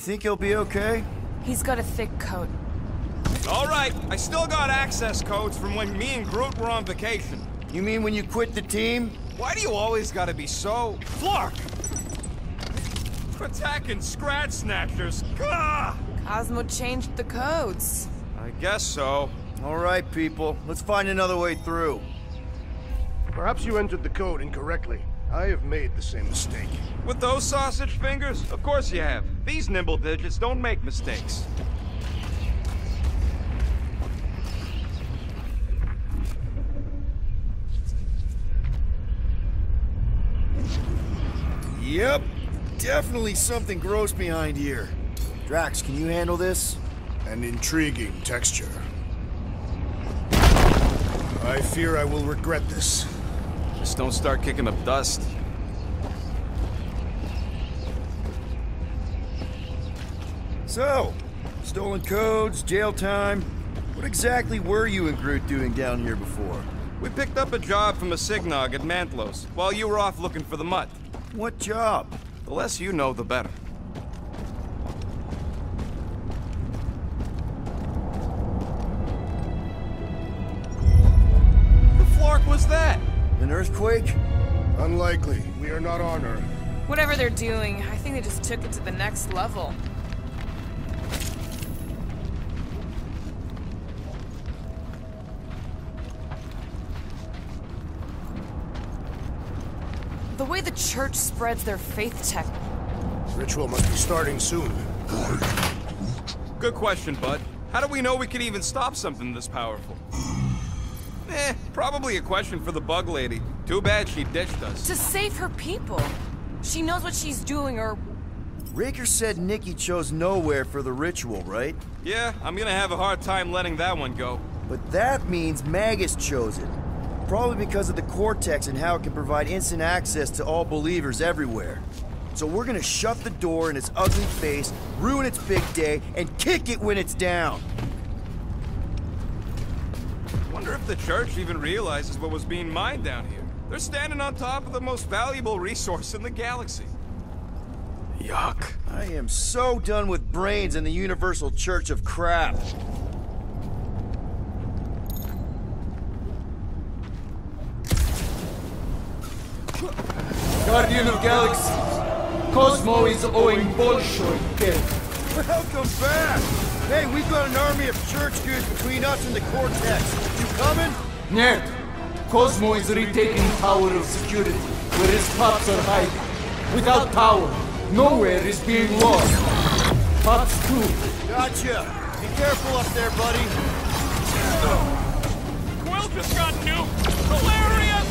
You think he'll be okay? He's got a thick coat. All right, I still got access codes from when me and Groot were on vacation. You mean when you quit the team? Why do you always gotta be so... Flark! Attacking Scratch Snatchers. Gah! Cosmo changed the codes. I guess so. All right, people. Let's find another way through. Perhaps you entered the code incorrectly. I have made the same mistake. With those sausage fingers? Of course you have. These nimble digits don't make mistakes. Yep. Definitely something gross behind here. Drax, can you handle this? An intriguing texture. I fear I will regret this. Just don't start kicking up dust. So, stolen codes, jail time. What exactly were you and Groot doing down here before? We picked up a job from a Signog at Mantlos, while you were off looking for the mutt. What job? The less you know, the better. Earthquake? Unlikely. We are not on Earth. Whatever they're doing, I think they just took it to the next level. The way the church spreads their faith tech. Ritual must be starting soon. Good question, bud. How do we know we can even stop something this powerful? Eh, probably a question for the bug lady. Too bad she ditched us. To save her people. She knows what she's doing, or Raker said Nikki chose Knowhere for the ritual, right? Yeah, I'm gonna have a hard time letting that one go. But that means Magus chose it. Probably because of the Cortex and how it can provide instant access to all believers everywhere. So we're gonna shut the door in its ugly face, ruin its big day, and kick it when it's down. Wonder if the church even realizes what was being mined down here. They're standing on top of the most valuable resource in the galaxy. Yuck. I am so done with brains and the Universal Church of Crap. Guardian of Galaxies, Cosmo is owing Bolshoi debt. Welcome back! Hey, we've got an army of church goods between us and the Cortex. Coming? Нет. Cosmo is retaking Tower of Security, where his pups are hiding. Without Tower, Knowhere is being lost. Pops too. Gotcha. Be careful up there, buddy. Quill just got nuked. Hilarious!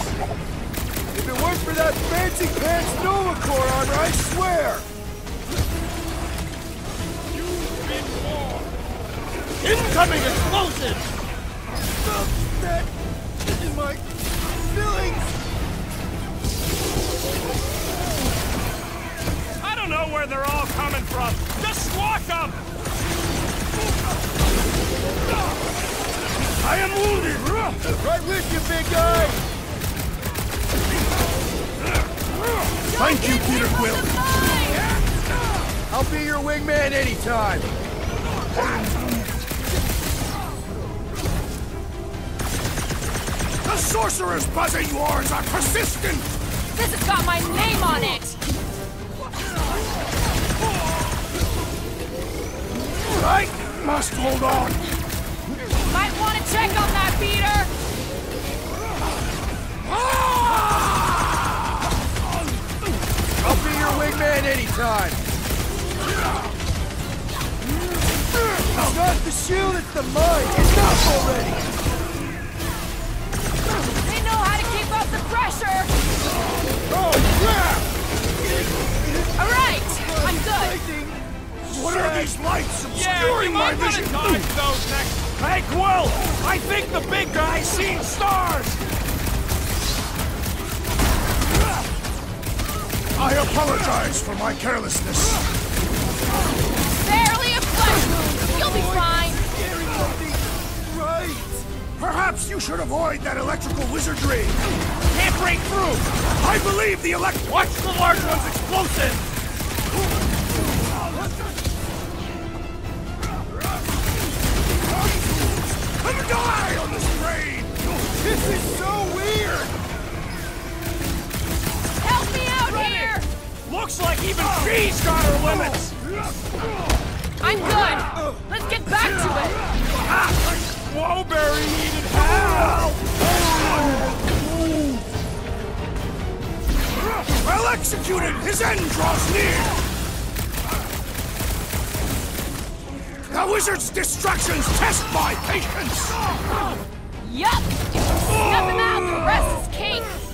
If it weren't for that fancy pants Nova Novacore armor, I swear! Incoming explosives! That in my feelings! I don't know where they're all coming from. Just squash them! I am wounded! Right with you, big guy! Thank you, Peter Quill. I'll be your wingman anytime! Sorcerer's buzzing wars are persistent! this has got my name on it! I must hold on. Might want to check on that, Peter! I'll be your wingman anytime! It's not the shield, it's the mind! Enough already! Pressure! Oh, crap! Alright, I'm good. What are these lights obscuring you my vision? to dodge those next... Hey, Quill! I think the big guy's seen stars! I apologize for my carelessness. Perhaps you should avoid that electrical wizardry. Can't break through. I believe the elect. Watch the large one's explosive. Die on this train. This is so weird. Help me out here. Looks like even she's got her limits. I'm good. Let's get back to it. Ah, Whoa, Barry! Executed! His end draws near! The wizard's distractions test my patience! Yup. Snuff him out, the rest is cake.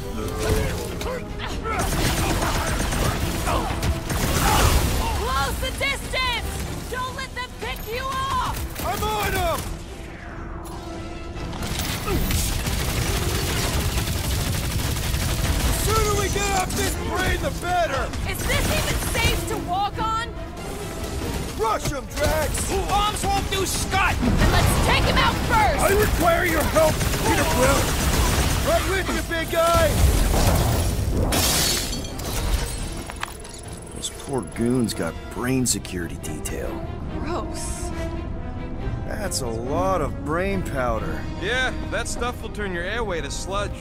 Sooner we get off this brain, the better! Is this even safe to walk on? Rush him, Drax! Bombs won't do Scott! Then let's take him out first. I require your help, Peter Quill! Right with you, big guy! Those poor goons got brain security detail. Gross. That's a lot of brain powder. Yeah, that stuff will turn your airway to sludge.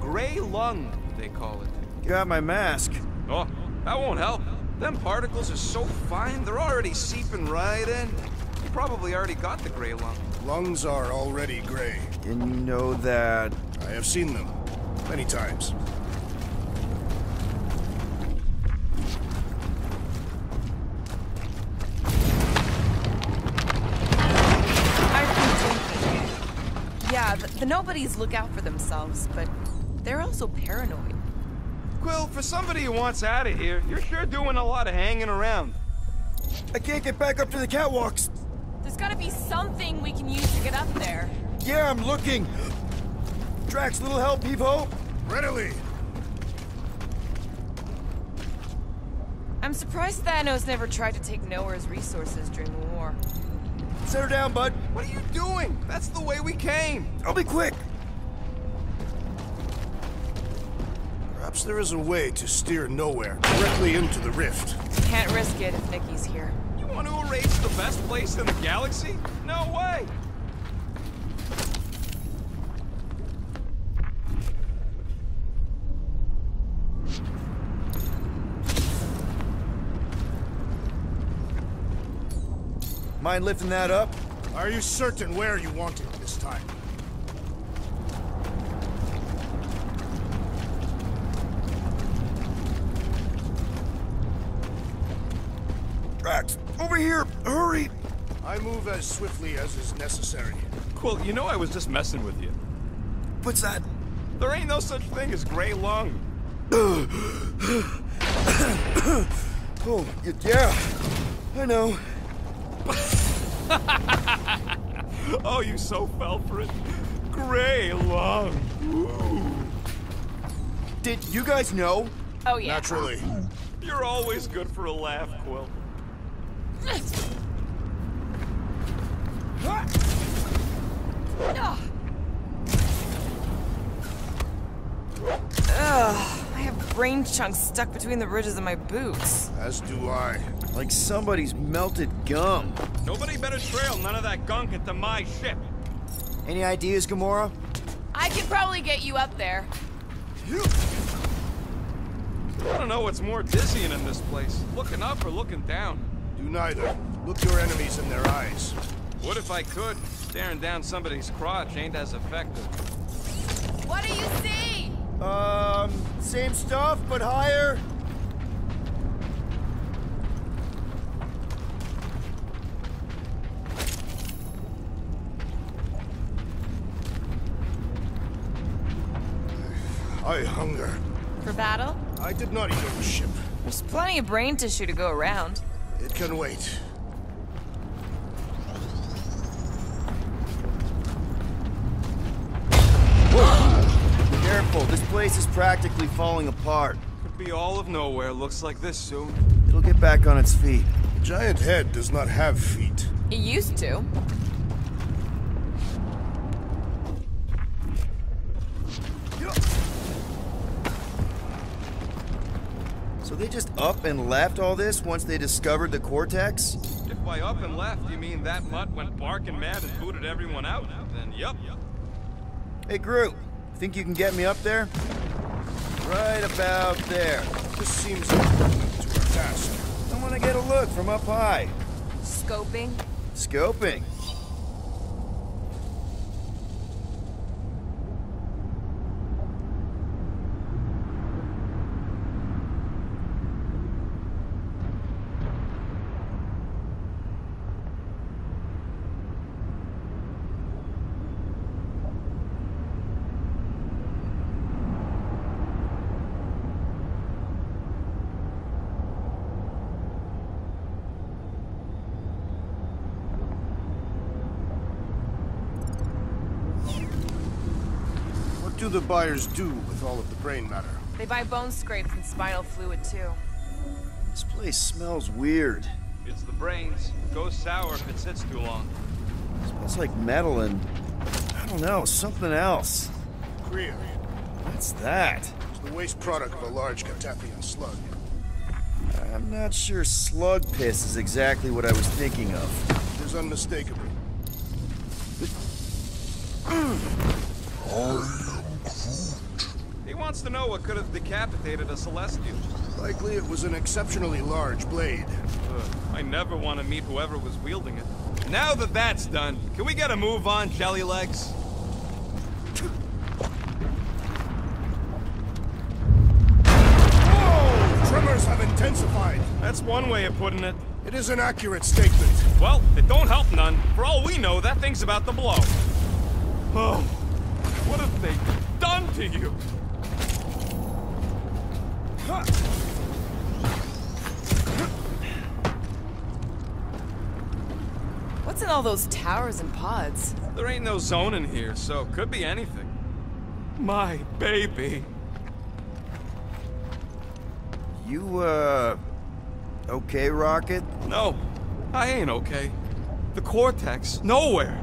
Gray lung, they call it. Got my mask. Oh, that won't help. Them particles are so fine, they're already seeping right in. You probably already got the gray lung. Lungs are already gray. And you know that. I have seen them. Many times. I've been thinking. Yeah, the, the nobodies look out for themselves, but they're also paranoid. Quill, for somebody who wants out of here, you're sure doing a lot of hanging around. I can't get back up to the catwalks. There's gotta be something we can use to get up there. Yeah, I'm looking. Drax, little help, Evo? Readily! I'm surprised Thanos never tried to take Knowhere's resources during the war. Set her down, bud. What are you doing? That's the way we came. I'll be quick. Perhaps there is a way to steer Knowhere directly into the rift. Can't risk it if Nikki's here. You want to erase the best place in the galaxy? No way. Mind lifting that up? Are you certain where you want it this time? Drax, over here! Hurry! I move as swiftly as is necessary. Quill, you know I was just messing with you. What's that? There ain't no such thing as gray lung. Oh, y- yeah. I know. Oh, you so fell for it. Gray lung. Did you guys know? Oh yeah. Naturally. You're always good for a laugh, Quill. Ugh. Ugh, I have brain chunks stuck between the ridges of my boots. As do I. Like somebody's melted gum. Nobody better trail none of that gunk into my ship. Any ideas, Gamora? I can probably get you up there. I don't know what's more dizzying in this place. Looking up or looking down. Do neither. Look your enemies in their eyes. What if I could? Staring down somebody's crotch ain't as effective. What do you see? Um, same stuff, but higher. I hunger. For battle? I did not eat on the ship. There's plenty of brain tissue to go around. It can wait. Careful, this place is practically falling apart. Could be all of Knowhere. Looks like this soon. It'll get back on its feet. The giant head does not have feet. It used to. So they just up and left all this once they discovered the cortex? If by up and left you mean that mutt went barking mad and booted everyone out, then yup. Hey, Groot, think you can get me up there? Right about there. This seems to our task. I'm want to get a look from up high. Scoping? Scoping. The buyers do with all of the brain matter? They buy bone scrapes and spinal fluid too. This place smells weird. It's the brains. Goes sour if it sits too long. smells like metal and I don't know, something else. Kriya. What's that? It's the waste product of a large Cataphian slug. I'm not sure slug piss is exactly what I was thinking of. It is unmistakable. He wants to know what could have decapitated a Celestial. Likely it was an exceptionally large blade. Ugh, I never want to meet whoever was wielding it. Now that that's done, can we get a move on, Jelly Legs? Whoa! Tremors have intensified. That's one way of putting it. It is an accurate statement. Well, it don't help none. For all we know, that thing's about to blow. Oh, what have they done to you? What's in all those towers and pods? There ain't no zone in here, so could be anything. My baby. You, uh. Okay, Rocket? No, I ain't okay. The Cortex, Knowhere.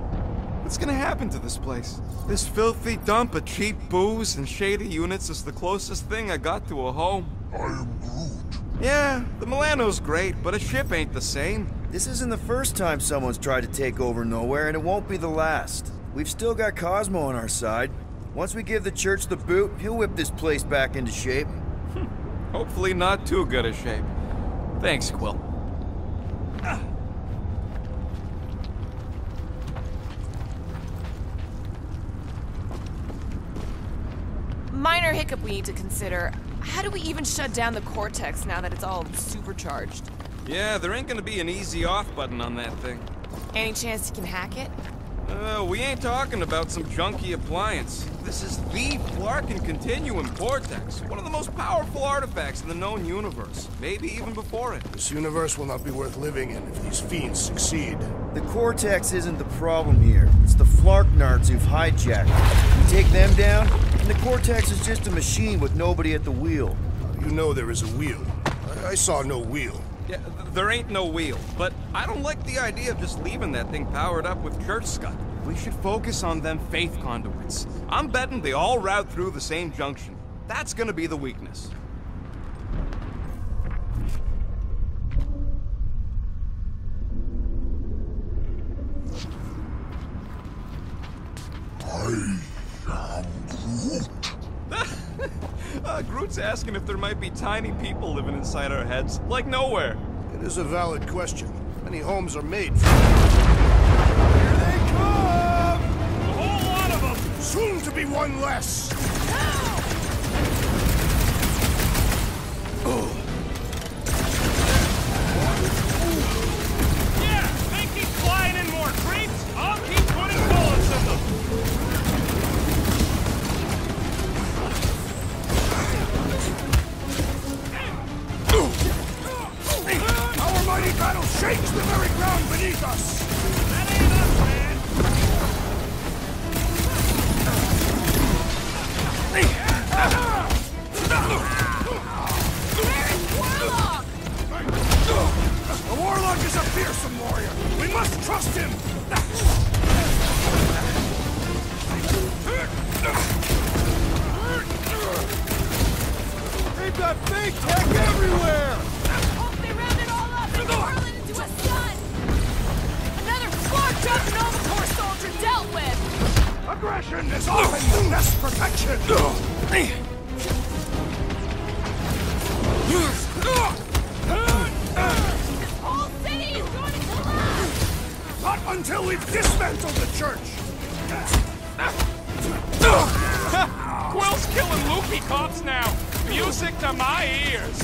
What's gonna happen to this place? This filthy dump of cheap booze and shady units is the closest thing I got to a home. I am Groot. Yeah, the Milano's great, but a ship ain't the same. This isn't the first time someone's tried to take over Knowhere, and it won't be the last. We've still got Cosmo on our side. Once we give the church the boot, he'll whip this place back into shape. Hmm. Hopefully not too good a shape. Thanks, Quill. Minor hiccup we need to consider. How do we even shut down the Cortex now that it's all supercharged? Yeah, there ain't gonna be an easy off button on that thing. Any chance you can hack it? Uh, we ain't talking about some junky appliance. This is the Flarkin Continuum Cortex, one of the most powerful artifacts in the known universe, maybe even before it. This universe will not be worth living in if these fiends succeed. The Cortex isn't the problem here. It's the Flarknards who've hijacked it. We take them down, and the Cortex is just a machine with nobody at the wheel. You know there is a wheel. I, I saw no wheel. Yeah, th- there ain't no wheel, but I don't like the idea of just leaving that thing powered up with church scud. We should focus on them faith conduits. I'm betting they all route through the same junction. That's gonna be the weakness. Asking if there might be tiny people living inside our heads, like Knowhere. It is a valid question. Many homes are made for Here they come! A whole lot of them! soon to be one less. Yeah, oh. Until we've dismantled the church! Quill's killing loopy cops now. Music to my ears.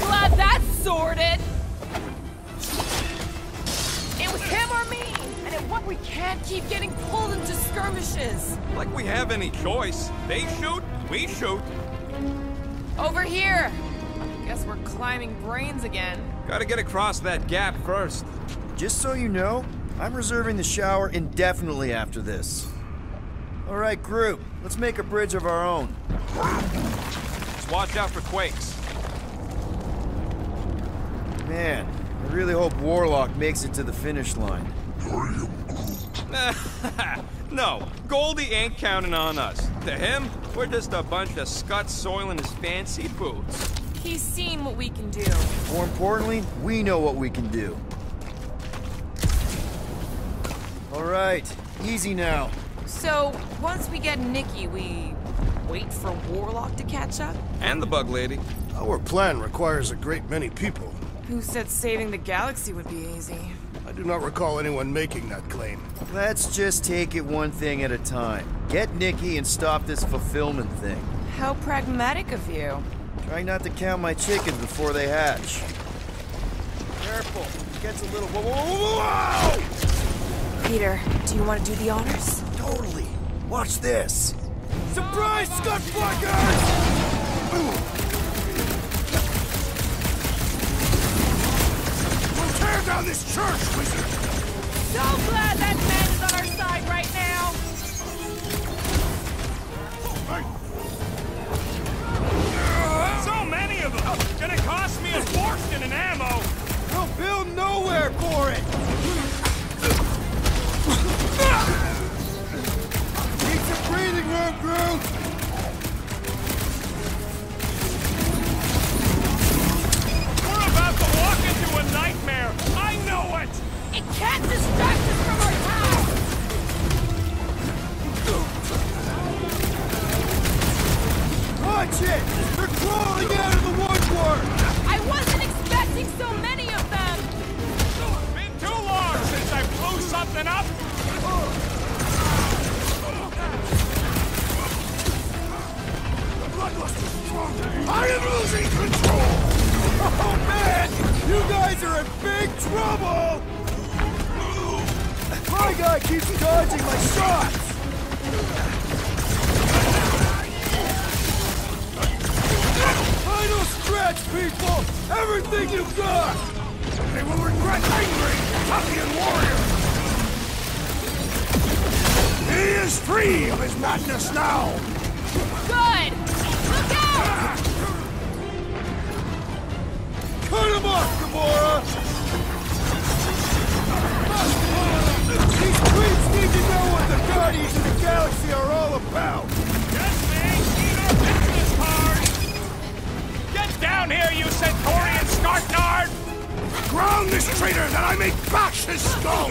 Glad that's sorted. It was him or me, and at what we can't keep getting pulled into skirmishes. Like we have any choice. They shoot, we shoot. Over here. Guess we're climbing brains again. Gotta get across that gap first. Just so you know, I'm reserving the shower indefinitely after this. All right, group, let's make a bridge of our own. Just watch out for quakes. Man, I really hope Warlock makes it to the finish line. no, Goldie ain't counting on us. To him, we're just a bunch of scuts soiling his fancy boots. He's seen what we can do. More importantly, we know what we can do. All right, easy now. So, once we get Nikki, we wait for Warlock to catch up? And the bug lady. Our plan requires a great many people. Who said saving the galaxy would be easy? I do not recall anyone making that claim. Let's just take it one thing at a time. Get Nikki and stop this fulfillment thing. How pragmatic of you. Try not to count my chickens before they hatch. Careful, it gets a little. Whoa, whoa, whoa, whoa! Peter, do you want to do the honors? Totally. Watch this. Surprise, Scott Fuckers! We'll tear down this church, wizard! So glad that man is on our side right now. Cost me a fortune in ammo. We'll build Knowhere for it! Free of his madness now! Good. Look out! Cut him off, Gamora! These creeps need to know what the Guardians of the Galaxy are all about! Just. Need our business card. Get down here, you Centaurian Skartnard. Ground this traitor that I may bash his skull!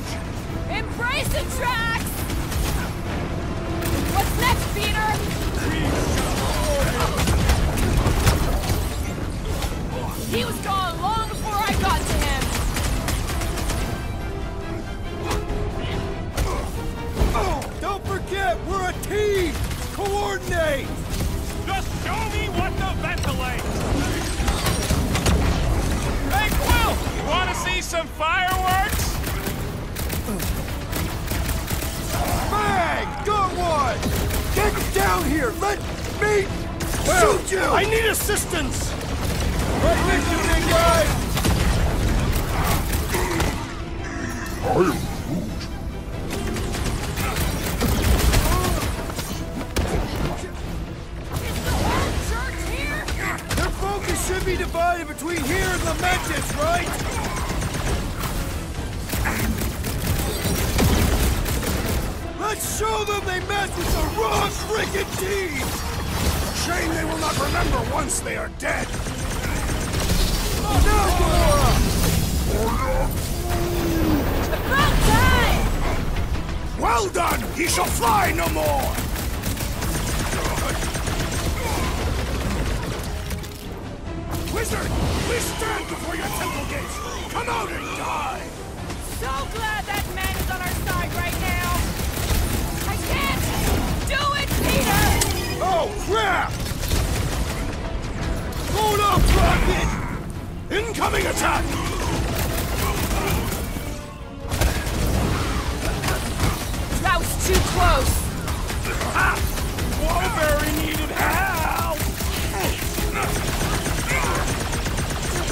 Embrace the tracks. Show them they messed with the wrong freaking team! Shame they will not remember once they are dead. About time! Well done! He shall fly no more! Wizard! Please stand before your temple gates! Come out and die! So glad that man Oh, crap! Hold up, Rocket! Incoming attack! That was too close. Wallberry needed help!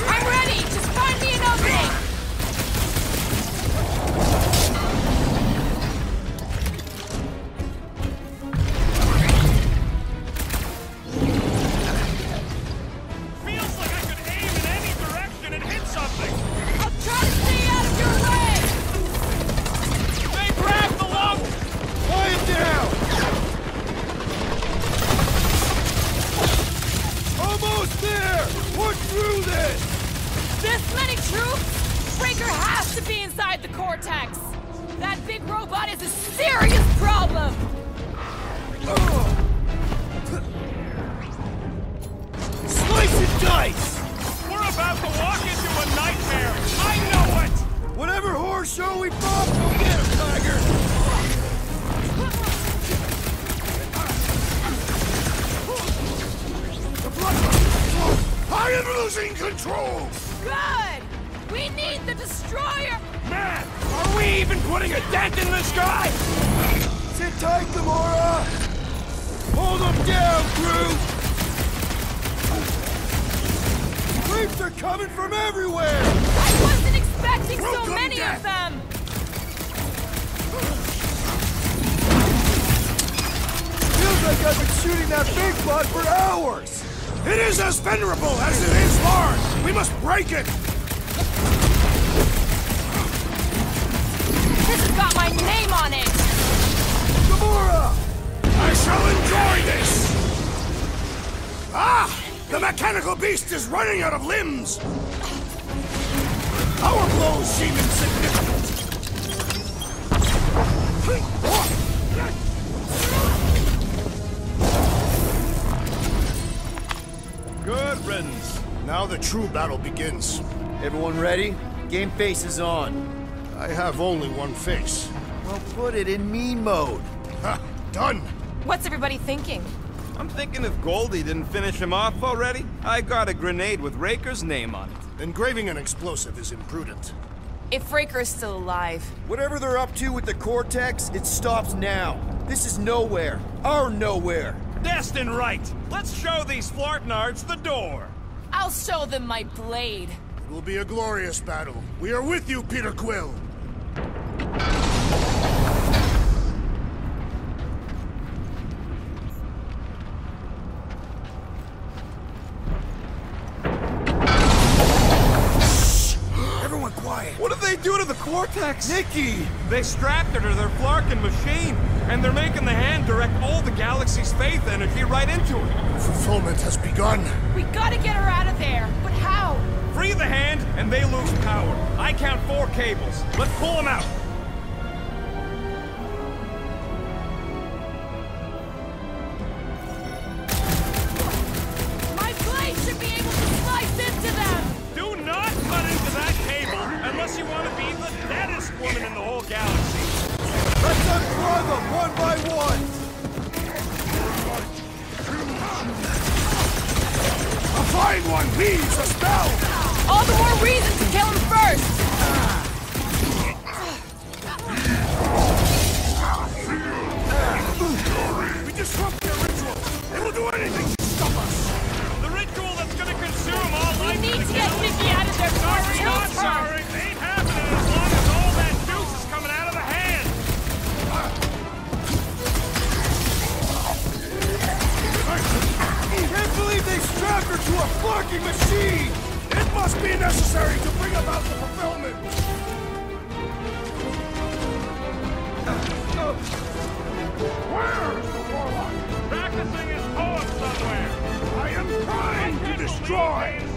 I'm ready. Just find me an opening. Crew! Creeps are coming from everywhere! I wasn't expecting so many Death. of them. Feels like I've been shooting that big spot for hours! It is as venerable as it is large! We must break it! This has got my name on it. Gamora! I shall enjoy this! Ah! The mechanical beast is running out of limbs! Our blows seem insignificant! Good riddance. Now the true battle begins. Everyone ready? Game face is on. I have only one face. Well, put it in mean mode. Ha! Done! What's everybody thinking? I'm thinking if Goldie didn't finish him off already, I got a grenade with Raker's name on it. Engraving an explosive is imprudent. If Raker is still alive, Whatever they're up to with the Cortex, it stops now. This is Knowhere. Our Knowhere. Destin right! Let's show these Flarknards the door! I'll show them my blade. It will be a glorious battle. We are with you, Peter Quill! To? Nikki! They strapped her to their Flarkin machine, and they're making the hand direct all the galaxy's faith energy right into it. Fulfillment has begun. We gotta get her out of there. But how? Free the hand, and they lose power. I count four cables. Let's pull them out. destroyed!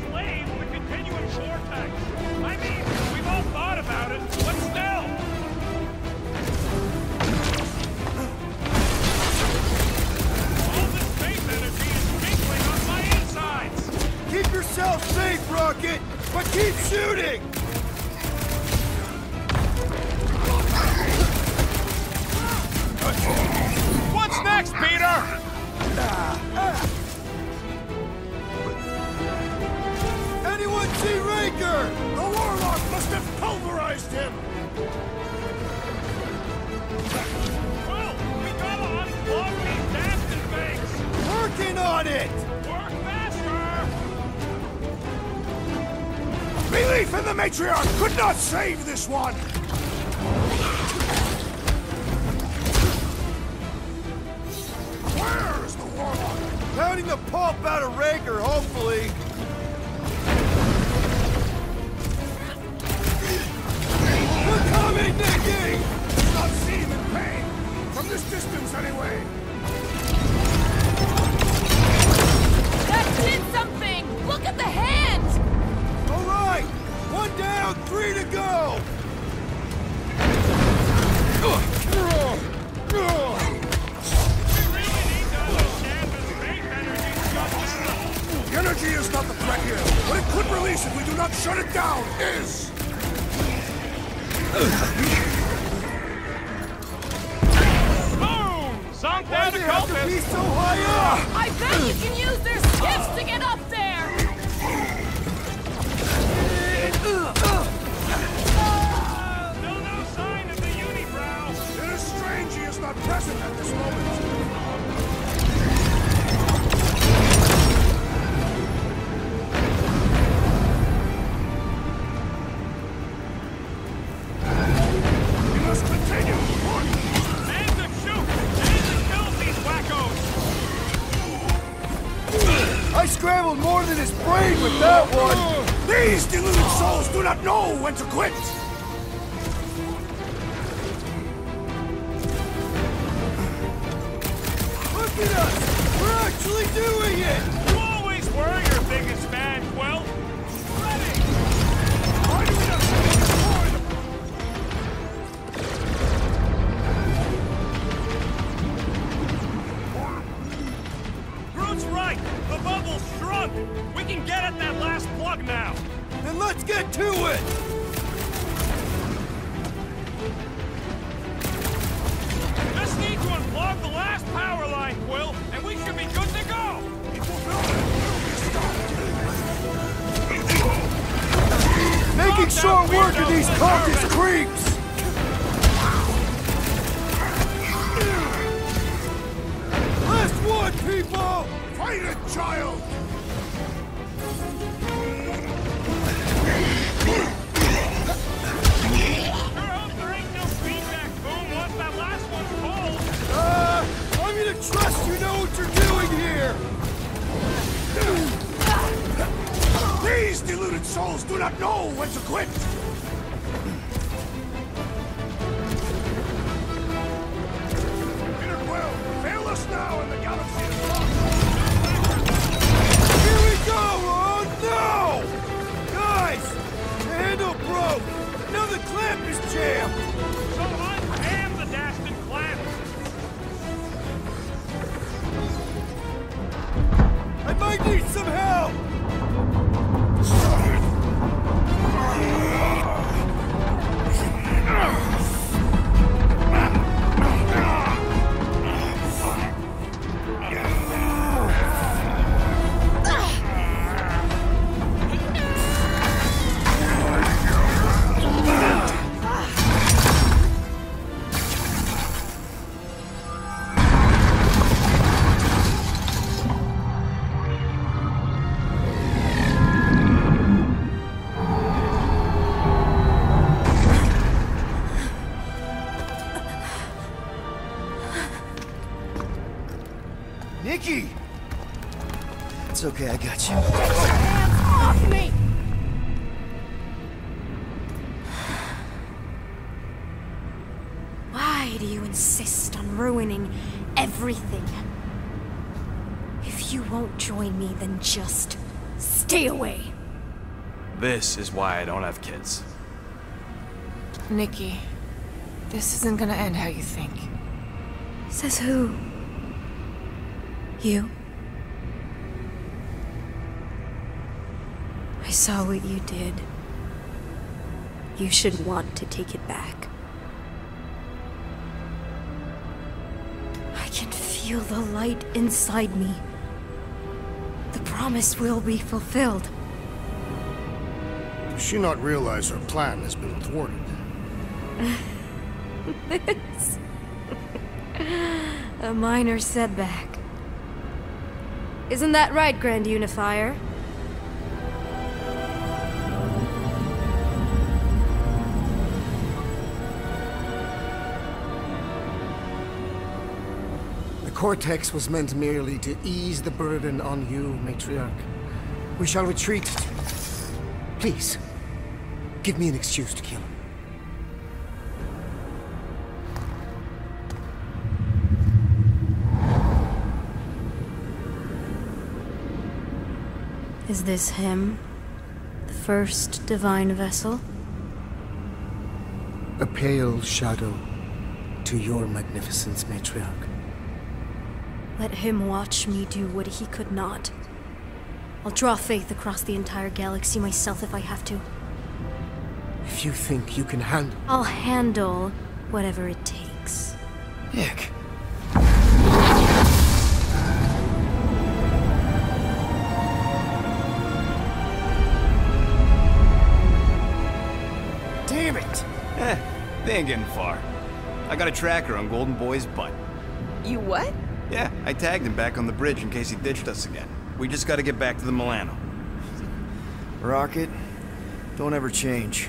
this one. handled more than his brain with that one! These deluded souls do not know when to quit! Look at us! We're actually doing it! to it! Just need to unplug the last power line, Quill, and we should be good to go! Making short work of these carcass creeps! Last one, people! Fight it, child! These deluded souls do not know when to quit! Fail us now the galaxy! Here we go! Oh no! Guys! The handle broke! Another clamp is jammed! need some help! This is why I don't have kids. Nikki, this isn't gonna end how you think. Says who? You? I saw what you did. You should want to take it back. I can feel the light inside me. The promise will be fulfilled. Does she not realize her plan has been thwarted? A minor setback. Isn't that right, Grand Unifier? The Cortex was meant merely to ease the burden on you, Matriarch. We shall retreat. Please, give me an excuse to kill him. Is this him? The first divine vessel? A pale shadow to your magnificence, Matriarch. Let him watch me do what he could not. I'll draw faith across the entire galaxy myself if I have to. If you think you can handle I'll handle whatever it takes. Nick. Damn it! Eh, they ain't getting far. I got a tracker on Golden Boy's butt. You what? Yeah, I tagged him back on the bridge in case he ditched us again. We just gotta get back to the Milano. Rocket, don't ever change.